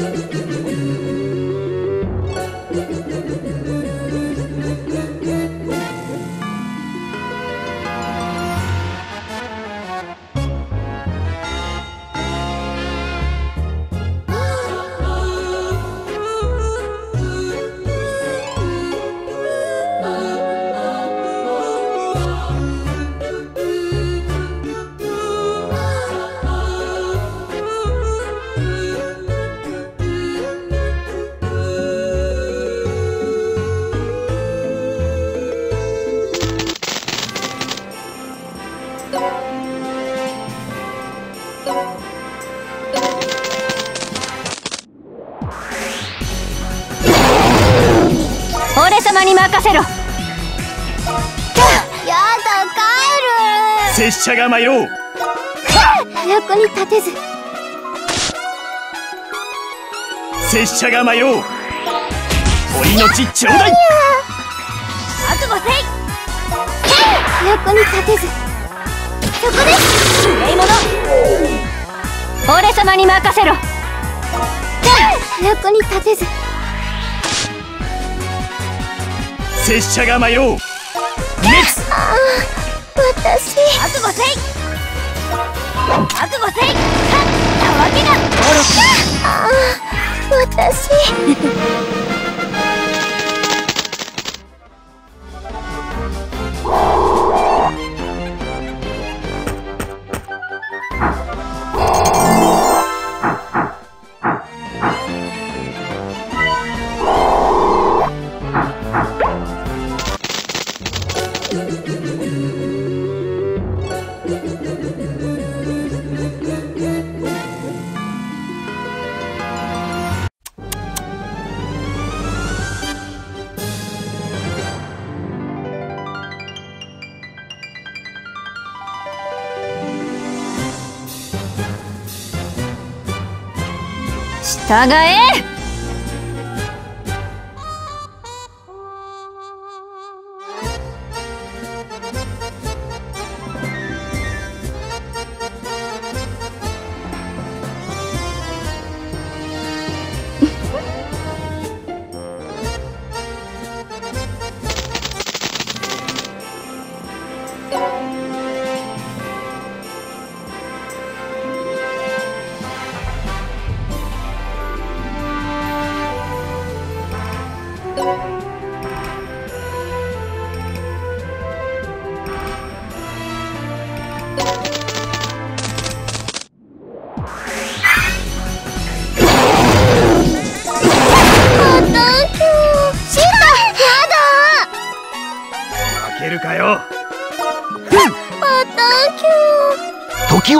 Oh 俺様に任せろ。やだ帰る。拙者が参ろう。役に立てず。拙者が参ろう。お命ちょうだい。覚悟せい。役に立てず。そこで。す無礼者俺様に任せろ。役に立てず拙者が参ろう滅私。覚悟せい。覚悟せい。勝ったわけ従え。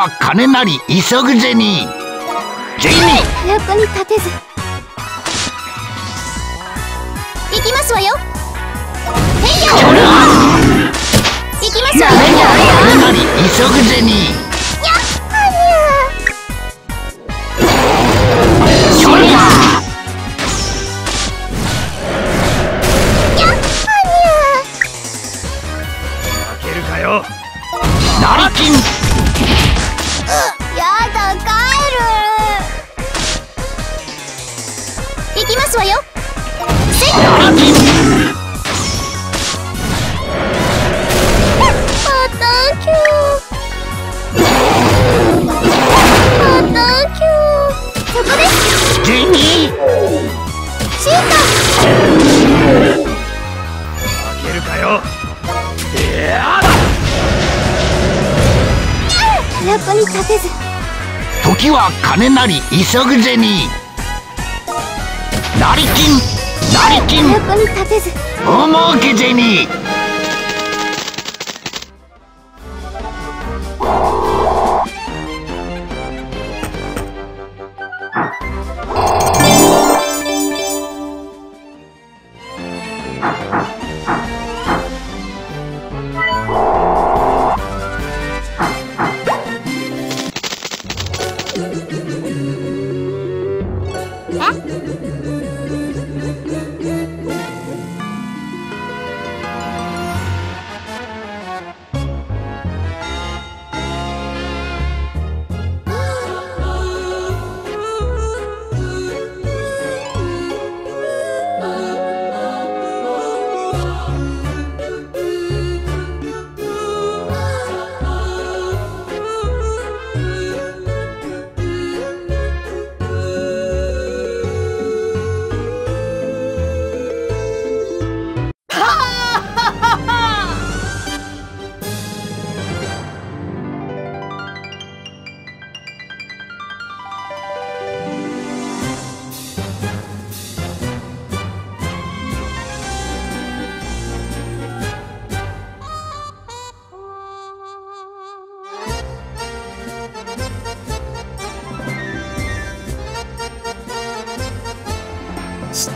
は金なり急ぐぜにジェイミ役に立てず。行きますわよ。へいよ。行きますわよ。金なり急ぐぜにに立てず。時は金なり急ぐぜになりきんなりきん役に立てず。大儲けぜに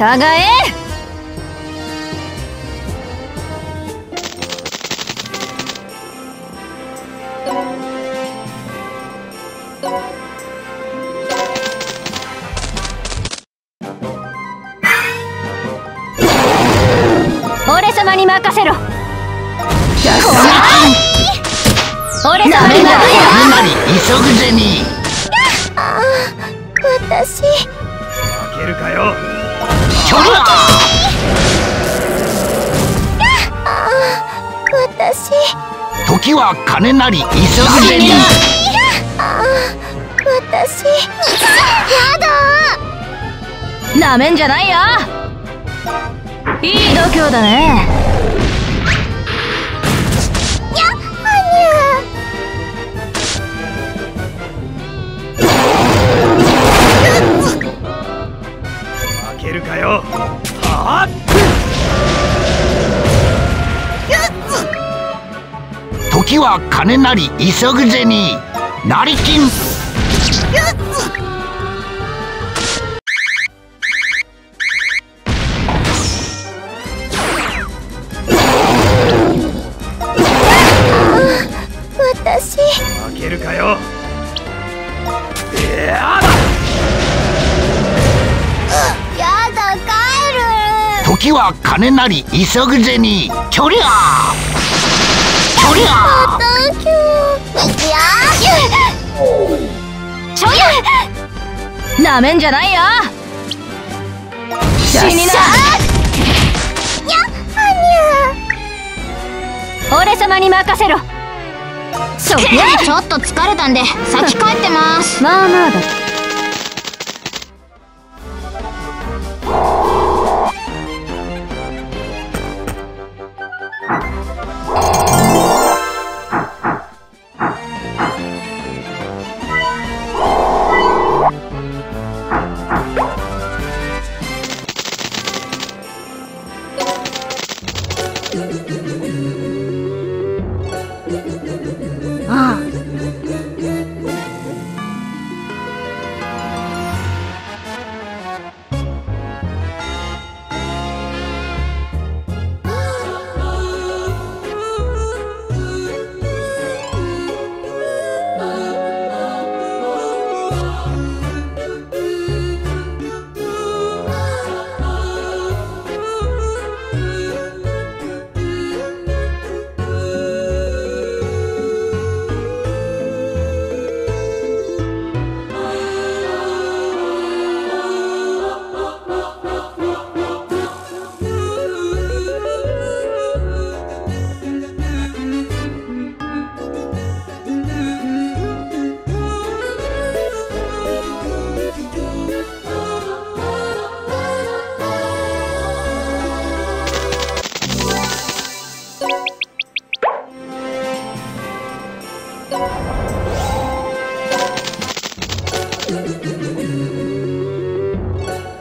従え。俺様に任せろ。俺様に任せろ。急ぐぜに私負けるかよ私。時は金なり急ぐぜに私。やだ。なめんじゃないよいい度胸だね。は金なり急ぐぜに。成金。私。負けるかよ。いやだやだ帰る。時は金なり急ぐぜに。ちょりゃちょりゃ Thank you やちょやなめんじゃないよ死になやはにゃ俺様に任せろ。そりゃちょっと疲れたんで先帰ってます。まあまあだ啊。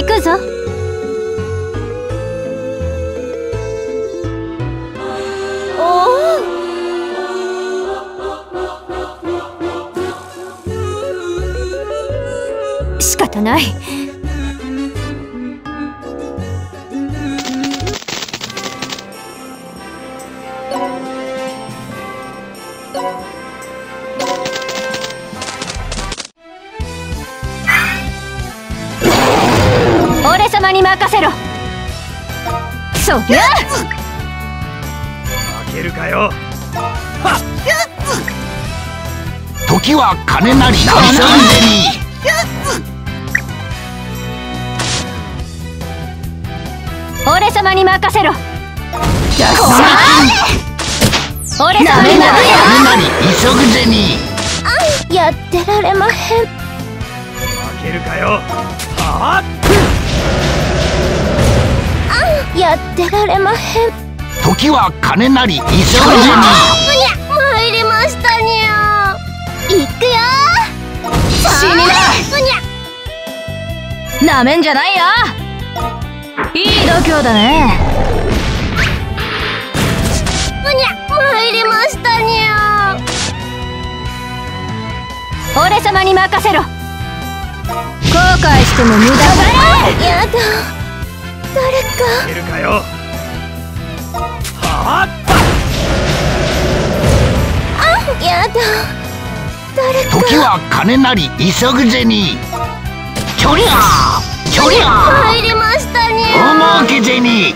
行くぞ。仕方ない。負けるかよ。時は金なり急ぐぜに俺様に任せろ。俺様に金任なり急ぐぜに。せろやってられまへん。負けるかよ。はあやってられまへん。時は金なりに参りましたにゃ行くよ死にうにゃ。なめんじゃないよ。いい度胸だね。うにゃ参りましたにゃ俺様に任せろ。後悔しても無駄だやだ誰か？いけるかよ。はやだ。誰か？時は金なり急ぐぜにちょりましたにけぜに